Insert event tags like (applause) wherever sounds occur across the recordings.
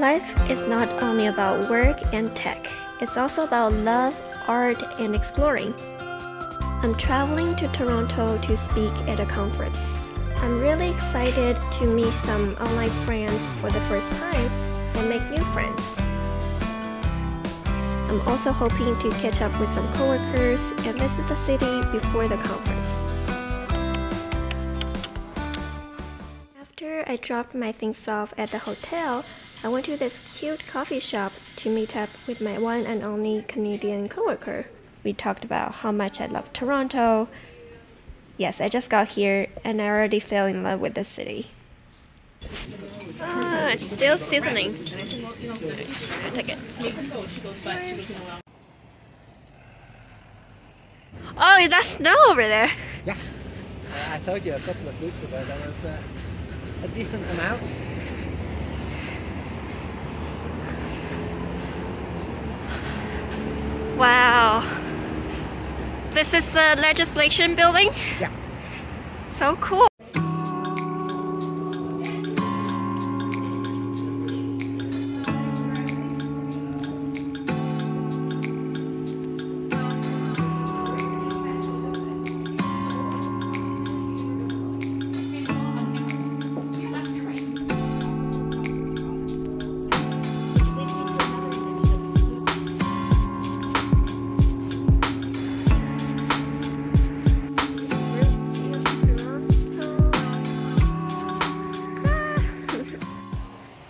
Life is not only about work and tech, it's also about love, art, and exploring. I'm traveling to Toronto to speak at a conference. I'm really excited to meet some online friends for the first time and make new friends. I'm also hoping to catch up with some coworkers and visit the city before the conference. After I dropped my things off at the hotel, I went to this cute coffee shop to meet up with my one and only Canadian coworker. We talked about how much I love Toronto. Yes, I just got here and I already fell in love with the city. Ah, it's still seasoning. Take it. Oh, is that snow over there? Yeah. I told you a couple of weeks ago there was uh, a decent amount. Wow. This is the legislation building? Yeah. So cool.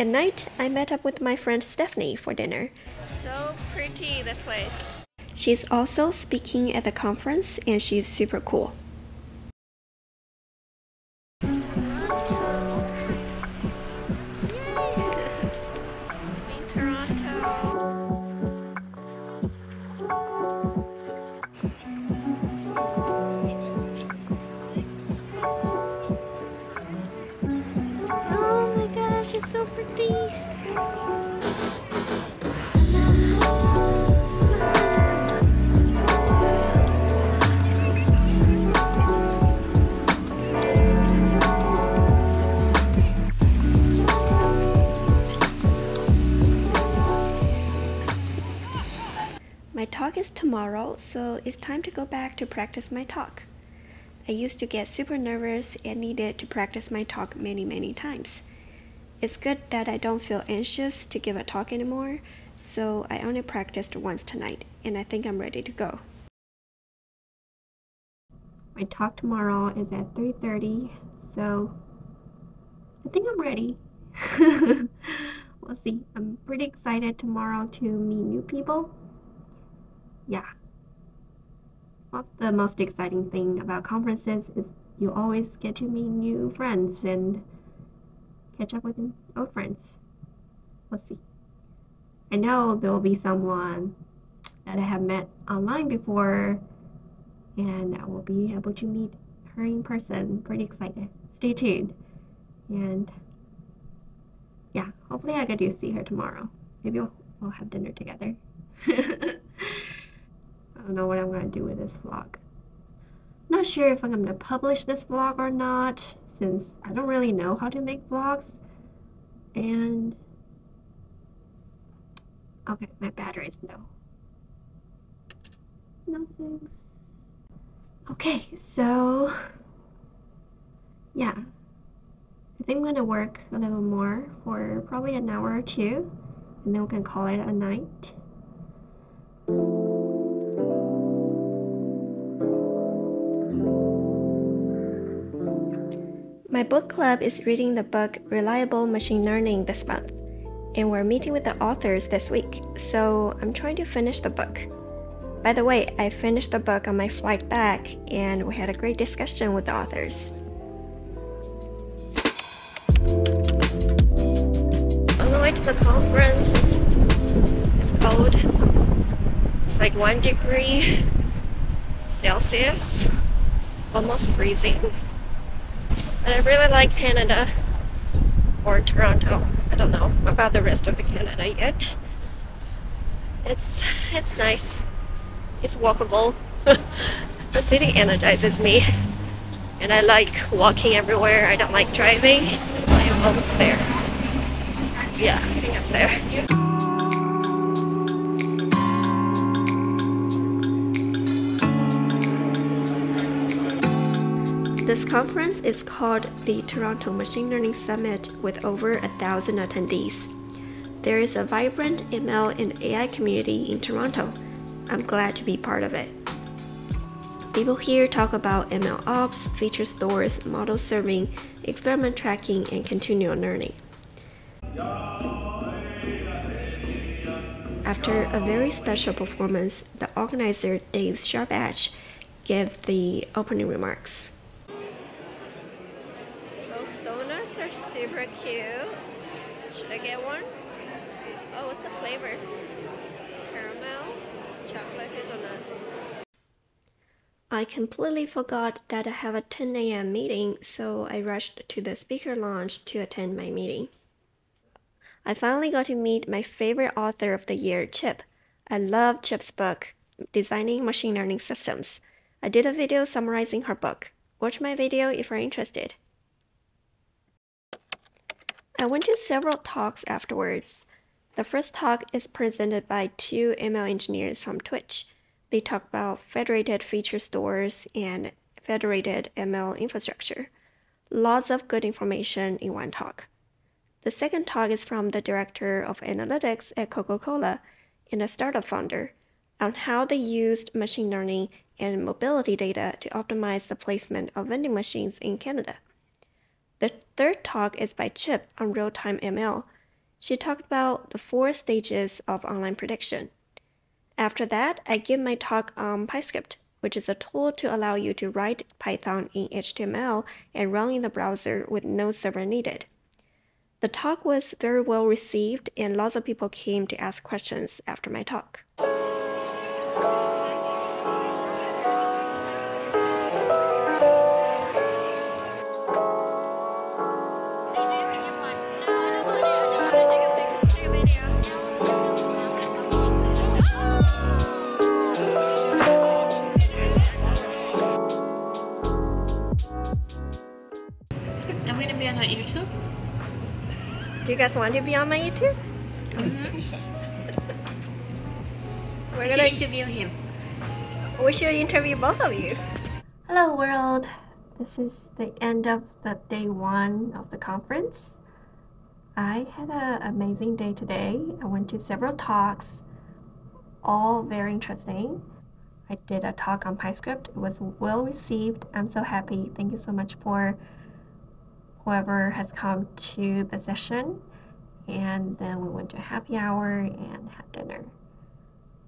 At night, I met up with my friend Stephanie for dinner. So pretty, this place. She's also speaking at the conference and she's super cool. Gosh, so pretty. My talk is tomorrow, so it's time to go back to practice my talk. I used to get super nervous and needed to practice my talk many, many times. It's good that I don't feel anxious to give a talk anymore, so I only practiced once tonight, and I think I'm ready to go. My talk tomorrow is at 3:30, so I think I'm ready. (laughs) we'll see. I'm pretty excited tomorrow to meet new people. Yeah. What's the most exciting thing about conferences is you always get to meet new friends and catch up with old oh, friends. We'll see. I know there will be someone that I have met online before, and I will be able to meet her in person. Pretty excited. Stay tuned. And yeah, hopefully I get to see her tomorrow. Maybe we'll, we'll have dinner together. (laughs) I don't know what I'm gonna do with this vlog. Not sure if I'm gonna publish this vlog or not, since I don't really know how to make vlogs. And okay, my battery is low. No thanks. Okay, so yeah. I think I'm gonna work a little more for probably an hour or two, and then we can call it a night. My book club is reading the book Reliable Machine Learning this month, and we're meeting with the authors this week, so I'm trying to finish the book. By the way, I finished the book on my flight back, and we had a great discussion with the authors. On the way to the conference, it's cold. It's like one degree Celsius, almost freezing. But I really like Canada or Toronto. I don't know about the rest of the Canada yet. It's it's nice. It's walkable. (laughs) the city energizes me. And I like walking everywhere. I don't like driving. I am almost there. Yeah, I think up there. This conference is called the Toronto Machine Learning Summit with over a thousand attendees. There is a vibrant ML and AI community in Toronto. I'm glad to be part of it. People here talk about ML ops, feature stores, model serving, experiment tracking, and continual learning. After a very special performance, the organizer Dave Scharbach gave the opening remarks. Those donuts are super cute. Should I get one? Oh, what's the flavor? Caramel, chocolate, hazelnut. I completely forgot that I have a 10 a.m. meeting, so I rushed to the speaker lounge to attend my meeting. I finally got to meet my favorite author of the year, Chip. I love Chip's book, Designing Machine Learning Systems. I did a video summarizing her book. Watch my video if you're interested. I went to several talks afterwards. The first talk is presented by two ML engineers from Twitch. They talk about federated feature stores and federated ML infrastructure. Lots of good information in one talk. The second talk is from the director of analytics at Coca Cola and a startup founder on how they used machine learning and mobility data to optimize the placement of vending machines in Canada. The third talk is by Chip on real time ML. She talked about the four stages of online prediction. After that, I give my talk on PyScript, which is a tool to allow you to write Python in HTML and run in the browser with no server needed. The talk was very well received, and lots of people came to ask questions after my talk. YouTube. Do you guys want to be on my YouTube? Mm-hmm. We're We should gonna, interview him. we should interview both of you. Hello, world. This is the end of the day one of the conference. I had an amazing day today. I went to several talks, all very interesting. I did a talk on PyScript. It was well received. I'm so happy. Thank you so much for whoever has come to the session. And then we went to a happy hour and had dinner.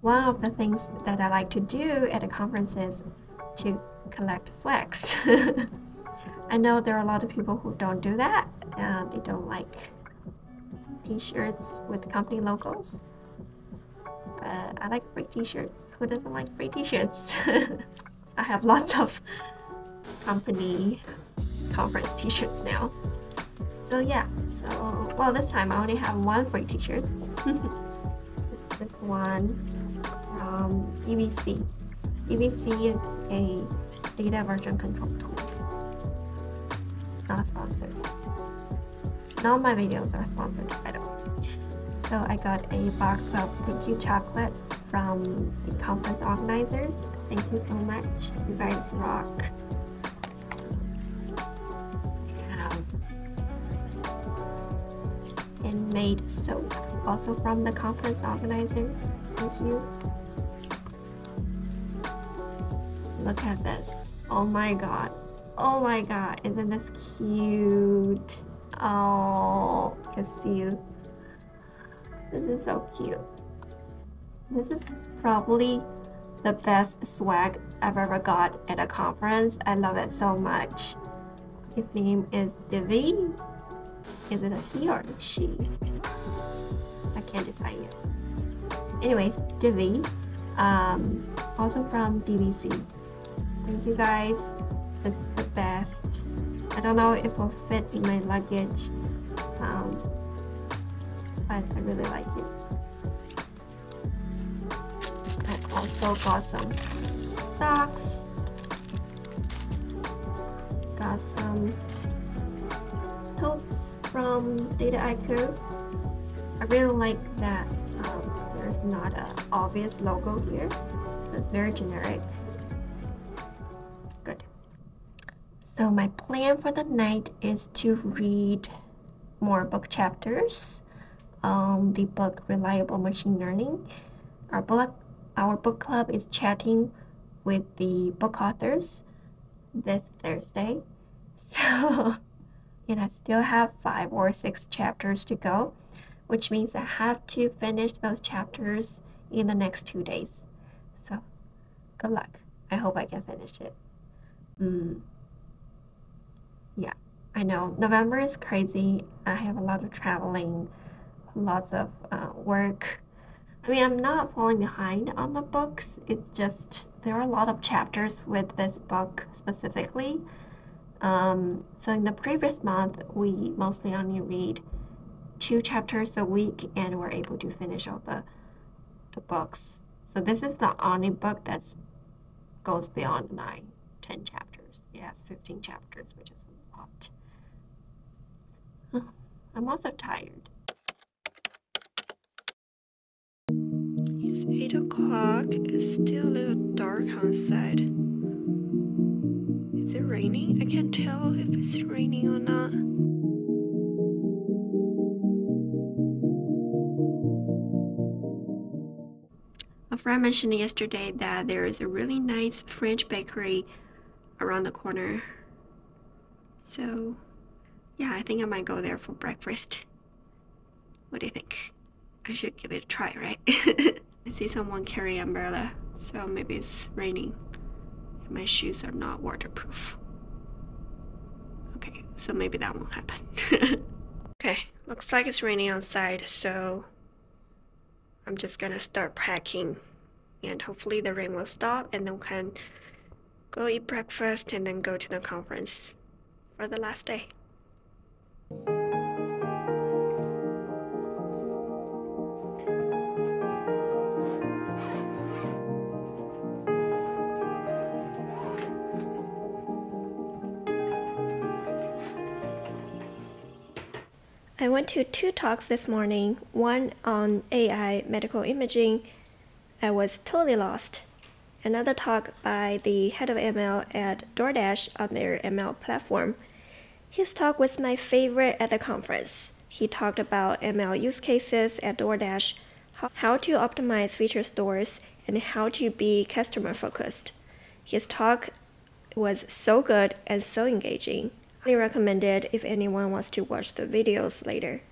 One of the things that I like to do at a conference is to collect swags. (laughs) I know there are a lot of people who don't do that. Uh, they don't like t-shirts with company logos. But I like free t-shirts. Who doesn't like free t-shirts? (laughs) I have lots of company conference t-shirts now. So yeah, so well this time I only have one free t-shirt. (laughs) This one from DVC. DVC is a data version control tool. Not sponsored. None of my videos are sponsored by the way. So I got a box of thank you chocolate from the conference organizers. Thank you so much. You guys rock. And made soap, also from the conference organizer. Thank you. Look at this. Oh my god. Oh my god. Isn't this cute? Oh, I can see you. This is so cute. This is probably the best swag I've ever got at a conference. I love it so much. His name is Divi. Is it a he or a she? I can't decide yet. Anyways, Divi, um, also from DVC. Thank you guys. It's the best. I don't know if it'll fit in my luggage, um, but I really like it. I also got some socks. Got some totes from Dataiku. I really like that um, there's not an obvious logo here. It's very generic. Good. So my plan for the night is to read more book chapters. Um, the book Reliable Machine Learning. Our book, our book club is chatting with the book authors this Thursday. (laughs) So, and I still have five or six chapters to go, which means I have to finish those chapters in the next two days. So, good luck. I hope I can finish it. Mm. Yeah, I know. November is crazy. I have a lot of traveling, lots of uh, work. I mean, I'm not falling behind on the books. It's just there are a lot of chapters with this book specifically. Um, so in the previous month, we mostly only read two chapters a week and we're able to finish all the, the books. So this is the only book that goes beyond nine, 10 chapters. It has 15 chapters, which is a lot. I'm also tired. It's 8 o'clock. It's still a little dark outside. Is it raining? I can't tell if it's raining or not. A friend mentioned yesterday that there is a really nice French bakery around the corner. So, yeah, I think I might go there for breakfast. What do you think? I should give it a try, right? (laughs) I see someone carry umbrella, so maybe it's raining. My shoes are not waterproof. Okay, so maybe that won't happen. (laughs) okay, looks like it's raining outside, so I'm just gonna start packing and hopefully the rain will stop and then we can go eat breakfast and then go to the conference for the last day. I went to two talks this morning, one on AI medical imaging. I was totally lost. Another talk by the head of ML at DoorDash on their ML platform. His talk was my favorite at the conference. He talked about ML use cases at DoorDash, how to optimize feature stores, and how to be customer focused. His talk was so good and so engaging highly recommend it if anyone wants to watch the videos later.